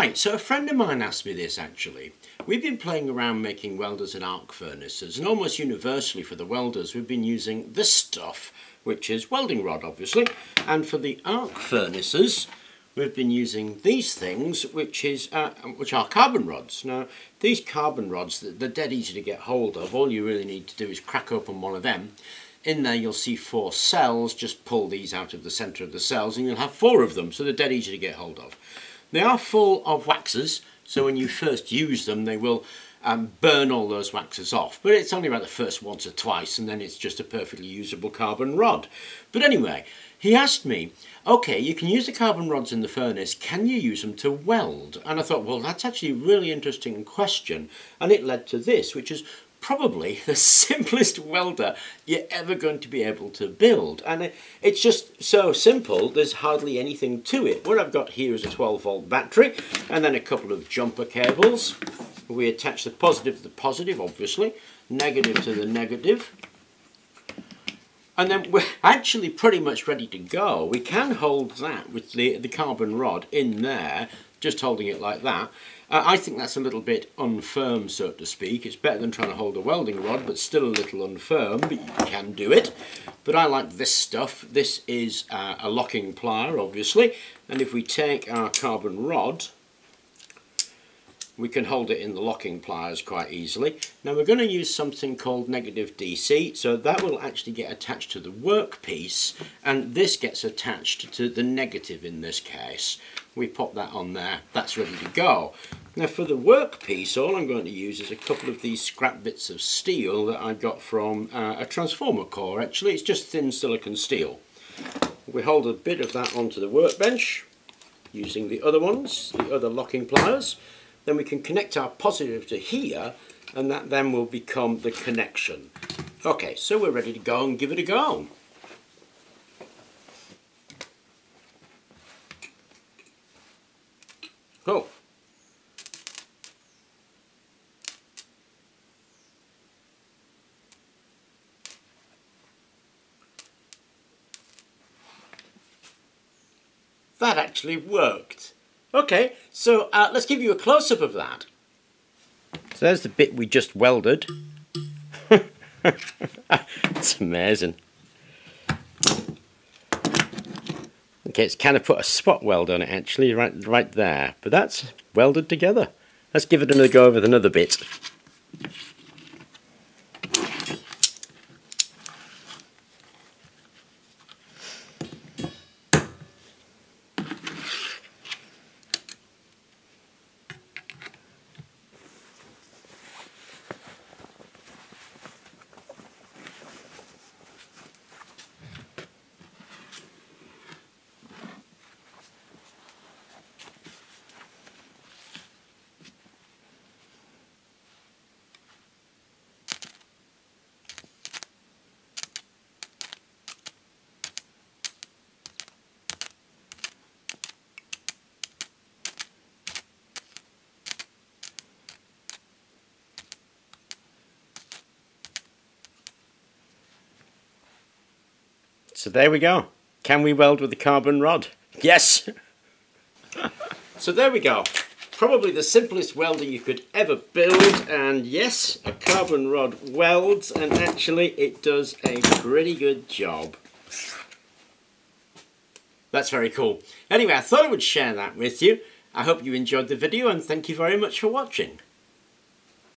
Right, so a friend of mine asked me this actually. We've been playing around making welders and arc furnaces and almost universally for the welders we've been using this stuff which is welding rod obviously and for the arc furnaces we've been using these things which is uh, which are carbon rods. Now these carbon rods they're dead easy to get hold of all you really need to do is crack open one of them in there you'll see four cells just pull these out of the center of the cells and you'll have four of them so they're dead easy to get hold of. They are full of waxes, so when you first use them, they will um, burn all those waxes off. But it's only about the first once or twice, and then it's just a perfectly usable carbon rod. But anyway, he asked me, okay, you can use the carbon rods in the furnace, can you use them to weld? And I thought, well, that's actually a really interesting question. And it led to this, which is, probably the simplest welder you're ever going to be able to build and it's just so simple there's hardly anything to it what I've got here is a 12 volt battery and then a couple of jumper cables we attach the positive to the positive obviously negative to the negative and then we're actually pretty much ready to go we can hold that with the, the carbon rod in there just holding it like that uh, I think that's a little bit unfirm, so to speak. It's better than trying to hold a welding rod, but still a little unfirm, but you can do it. But I like this stuff. This is uh, a locking plier, obviously. And if we take our carbon rod, we can hold it in the locking pliers quite easily. Now we're going to use something called negative DC, so that will actually get attached to the workpiece, and this gets attached to the negative in this case. We pop that on there, that's ready to go. Now for the workpiece, all I'm going to use is a couple of these scrap bits of steel that I got from uh, a transformer core. Actually, it's just thin silicon steel. We hold a bit of that onto the workbench using the other ones, the other locking pliers. Then we can connect our positive to here and that then will become the connection. Okay, so we're ready to go and give it a go. Oh. That actually worked. Okay, so uh, let's give you a close-up of that. So there's the bit we just welded. it's amazing. Okay, it's kind of put a spot weld on it actually, right, right there. But that's welded together. Let's give it another go with another bit. So there we go. Can we weld with a carbon rod? Yes! so there we go. Probably the simplest welder you could ever build and yes, a carbon rod welds and actually it does a pretty good job. That's very cool. Anyway, I thought I would share that with you. I hope you enjoyed the video and thank you very much for watching.